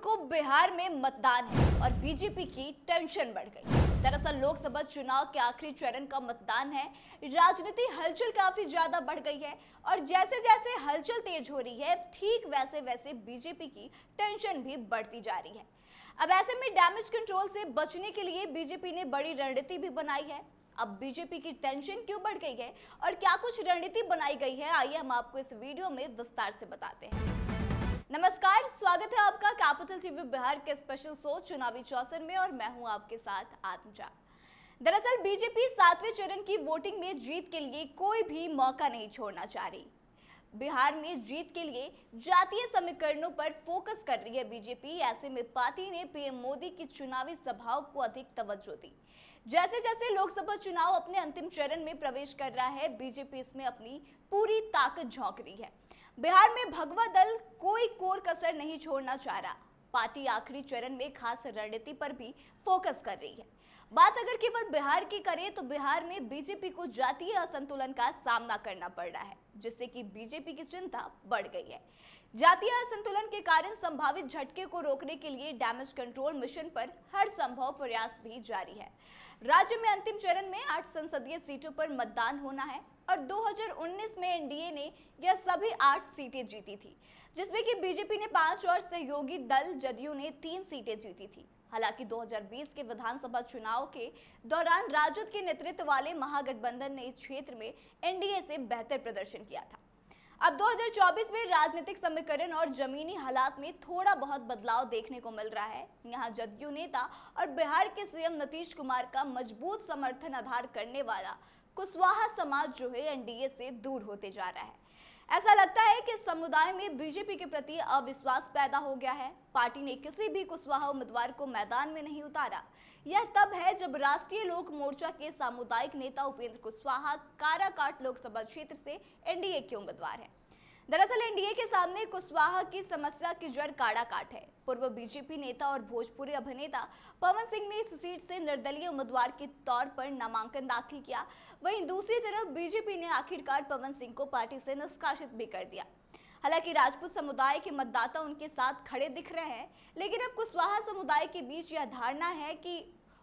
को बिहार में मतदान है और बीजेपी की टेंशन बढ़ गई। दरअसल लोकसभा चुनाव के आखिरी चरण का मतदान है। राजनीति हलचल काफ़ी ज़्यादा बढ़ गई है और जैसे जैसे हलचल तेज हो रही है, ठीक वैसे वैसे बीजेपी की टेंशन भी बढ़ती जा रही है। अब ऐसे में डैमेज कंट्रोल से बचने के लिए बीजेपी ने बड़ी रणनीति भी बनाई है। अब बीजेपी की टेंशन क्यों बढ़ गई है और क्या कुछ रणनीति बनाई गई है, आइए हम आपको इस वीडियो में विस्तार से बताते हैं। नमस्कार, स्वागत है आपका कैपिटल टीवी बिहार के स्पेशल शो चुनावी चौसर में और मैं हूँ आपके साथ आत्मजा। दरअसल बीजेपी सातवें चरण की वोटिंग में जीत के लिए कोई भी मौका नहीं छोड़ना चाह रही। बिहार में जीत के लिए जातीय समीकरणों पर फोकस कर रही है बीजेपी। ऐसे में पार्टी ने पीएम मोदी की चुनावी सभाओं को अधिक तवज्जो दी। जैसे जैसे लोकसभा चुनाव अपने अंतिम चरण में प्रवेश कर रहा है, बीजेपी इसमें अपनी पूरी ताकत झोंक रही है। बिहार में भगवा दल कोई कोर कसर नहीं छोड़ना चाह रहा। पार्टी आखिरी चरण में खास रणनीति पर भी फोकस कर रही है। बात अगर केवल बिहार की करें तो बिहार में बीजेपी को जातीय असंतुलन का सामना करना पड़ रहा है, जिससे कि बीजेपी की चिंता बढ़ गई है। जातीय असंतुलन के कारण संभावित झटके को रोकने के लिए डैमेज कंट्रोल मिशन पर हर संभव प्रयास भी जारी है। राज्य में अंतिम चरण में आठ संसदीय सीटों पर मतदान होना है और 2019 में एनडीए ने यह सभी आठ सीटें जीती थी, जिसमें कि बीजेपी ने पाँच और सहयोगी दल जदयू ने तीन सीटें जीती थी। हालाँकि 2020 के विधानसभा चुनाव के दौरान राजद के नेतृत्व वाले महागठबंधन ने इस क्षेत्र में एनडीए से बेहतर प्रदर्शन किया था। अब 2024 में राजनीतिक समीकरण और जमीनी हालात में थोड़ा बहुत बदलाव देखने को मिल रहा है। यहाँ जदयू नेता और बिहार के सीएम नीतीश कुमार का मज़बूत समर्थन आधार करने वाला कुशवाहा समाज जो है एनडीए से दूर होते जा रहा है। ऐसा लगता है कि समुदाय में बीजेपी के प्रति अविश्वास पैदा हो गया है। पार्टी ने किसी भी कुशवाहा उम्मीदवार को मैदान में नहीं उतारा। यह तब है जब राष्ट्रीय लोक मोर्चा के सामुदायिक नेता उपेंद्र कुशवाहा, काराकाट लोकसभा क्षेत्र से एनडीए के उम्मीदवार हैं। दरअसल एनडीए के सामने कुशवाहा की समस्या की जड़ काड़ा काट है। पूर्व बीजेपी नेता और भोजपुरी अभिनेता पवन सिंह ने इस सीट से निर्दलीय उम्मीदवार के तौर पर नामांकन दाखिल किया। वहीं दूसरी तरफ़ बीजेपी ने आखिरकार पवन सिंह को पार्टी से निष्कासित भी कर दिया। हालाँकि राजपूत समुदाय के मतदाता उनके साथ खड़े दिख रहे हैं, लेकिन अब कुशवाहा समुदाय के बीच यह धारणा है कि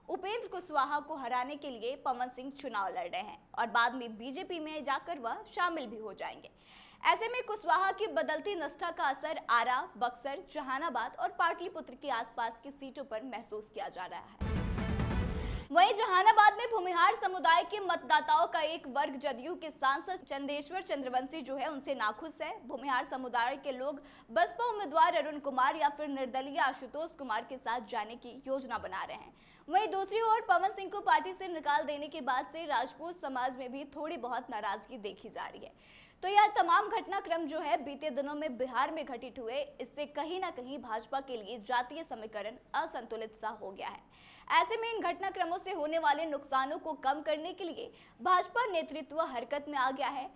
उपेंद्र कुशवाहा को हराने के लिए पवन सिंह चुनाव लड़ रहे हैं और बाद में बीजेपी में जाकर वह शामिल भी हो जाएँगे। ऐसे में कुशवाहा की बदलती निष्ठा का असर आरा, बक्सर, जहानाबाद और पाटलिपुत्र के आसपास की सीटों पर महसूस किया जा रहा है। वहीं जहानाबाद में भूमिहार समुदाय के मतदाताओं का एक वर्ग जदयू के सांसद चंदेश्वर चंद्रवंशी जो है, उनसे नाखुश है। भूमिहार समुदाय के लोग बसपा उम्मीदवार अरुण कुमार या फिर निर्दलीय आशुतोष कुमार के साथ जाने की योजना बना रहे हैं। वहीं दूसरी ओर पवन सिंह को पार्टी से निकाल देने के बाद से राजपूत समाज में भी थोड़ी बहुत नाराज़गी देखी जा रही है। तो यह तमाम घटनाक्रम जो है बीते दिनों में बिहार में घटित हुए। इससे कहीं ना कहीं भाजपा के लिए जातीय समीकरण असंतुलित सा हो गया है। ऐसे में इन घटनाक्रमों से होने वाले नुकसानों को कम करने के लिए भाजपा नेतृत्व हरकत में आ गया है।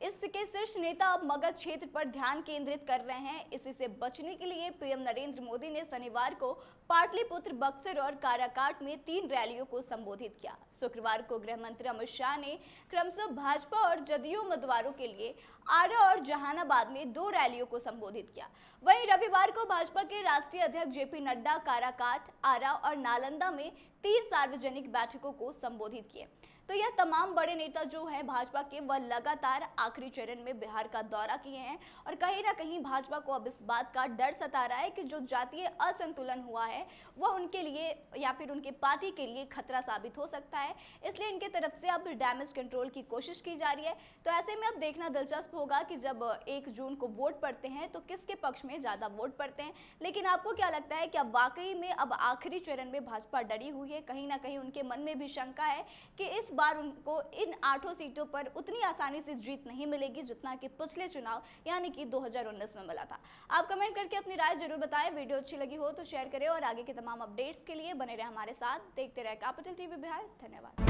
इसके शीर्ष नेता अब मगध क्षेत्र पर ध्यान केंद्रित कर रहे हैं। इसी से बचने के लिए पीएम नरेंद्र मोदी ने शनिवार को पाटलिपुत्र बक्सर और काराकाट में तीन रैलियों को संबोधित किया। शुक्रवार को गृह मंत्री अमित शाह ने क्रमशः भाजपा और जदयू उम्मीदवारों के लिए आरा और जहानाबाद में दो रैलियों को संबोधित किया। वहीं रविवार को भाजपा के राष्ट्रीय अध्यक्ष जेपी नड्डा, काराकाट, आरा और नालंदा में तीन सार्वजनिक बैठकों को संबोधित किए। तो यह तमाम बड़े नेता जो हैं, भाजपा के, वह लगातार आखिरी चरण में बिहार का दौरा किए हैं और कहीं ना कहीं भाजपा को अब इस बात का डर सता रहा है कि जो जातीय असंतुलन हुआ है, वह उनके लिए या फिर उनके पार्टी के लिए खतरा साबित हो सकता है। इसलिए इनके तरफ़ से अब डैमेज कंट्रोल की कोशिश की जा रही है। तो ऐसे में अब देखना दिलचस्प होगा कि जब एक जून को वोट पड़ते हैं तो किसके पक्ष में ज़्यादा वोट पड़ते हैं? लेकिन आपको क्या लगता है कि अब वाकई में अब आखिरी चरण में भाजपा डरी हुई है? कहीं ना कहीं उनके मन में भी शंका है कि इस बार उनको इन आठों सीटों पर उतनी आसानी से जीत नहीं मिलेगी जितना कि पिछले चुनाव, यानी कि 2019 में मिला था। आप कमेंट करके अपनी राय ज़रूर बताएँ। वीडियो अच्छी लगी हो तो शेयर करें और आगे के तमाम अपडेट्स के लिए बने रहे हमारे साथ। देखते रहे कैपिटल टीवी बिहार। धन्यवाद।